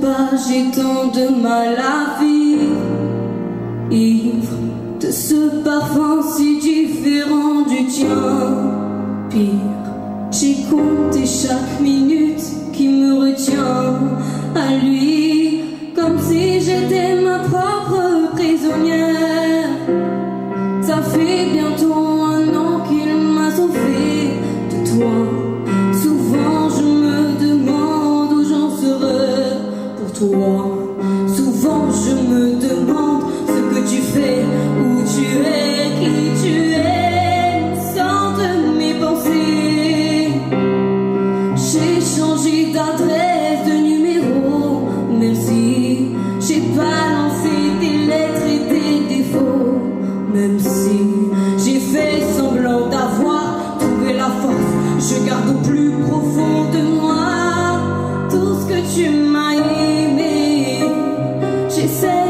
pas, j'ai tant de mal à vivre. Ivre de ce parfum si différent du tien. Pire, j'ai compté chaque minute qui me retient. À lui Souvent je me demande she said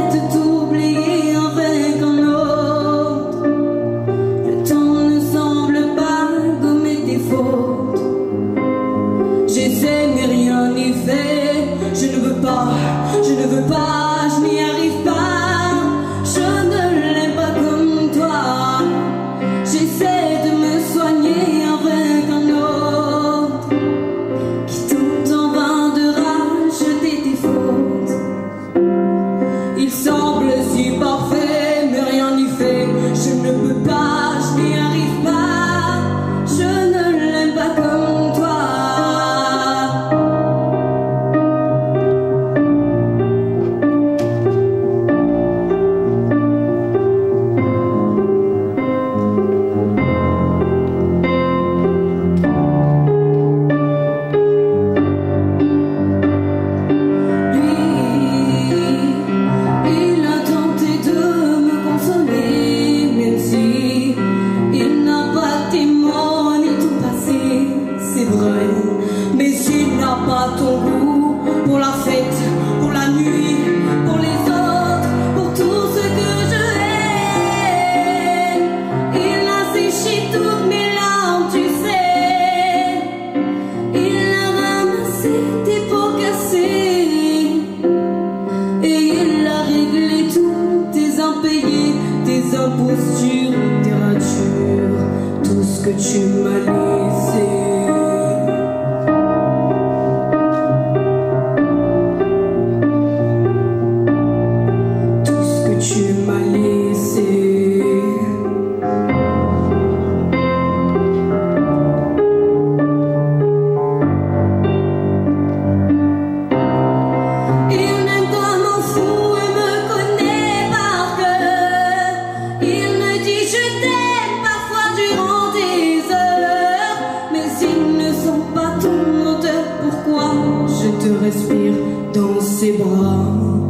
remember Отпустил, не хочу, тускочу. te respire dans ses bras.